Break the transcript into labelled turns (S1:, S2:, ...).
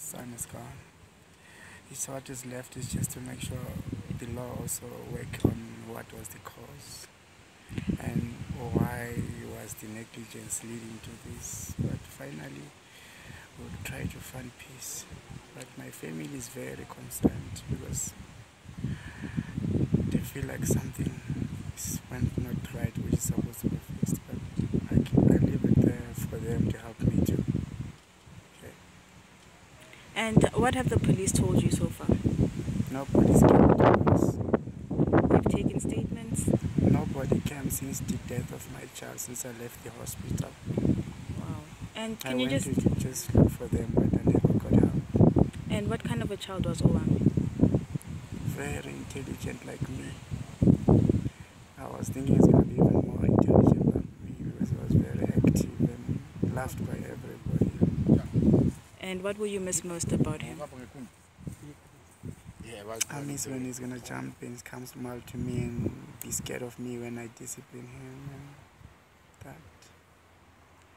S1: son is gone. It's what is left is just to make sure the law also work on what was the cause and why was the negligence leading to this. But finally, we'll try to find peace. But my family is very concerned because they feel like something is went not right, which is supposed to be fixed. But I, can, I leave it there for them to help me too. Okay.
S2: And what have the police told you so far?
S1: Nobody's come to us.
S2: You've taken statements?
S1: Nobody came since the death of my child, since I left the hospital.
S2: Wow. And
S1: I
S2: can you
S1: went
S2: just
S1: to just look for them, but I never got help.
S2: and what kind of a child was Owami?
S1: Very intelligent like me. I was thinking he's gonna be even more intelligent than me because he was very active and loved by everybody.
S2: And what will you miss most about him?
S1: I miss when he's gonna jump and come smile to me and be scared of me when I discipline him and that.